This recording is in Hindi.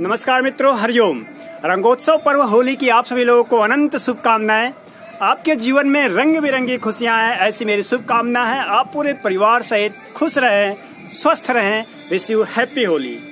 नमस्कार मित्रों हरिओम रंगोत्सव पर्व, होली की आप सभी लोगों को अनंत शुभकामनाएँ। आपके जीवन में रंग बिरंगी खुशियाँ हैं, ऐसी मेरी शुभकामना है। आप पूरे परिवार सहित खुश रहें, स्वस्थ रहें। Wish you happy Holi.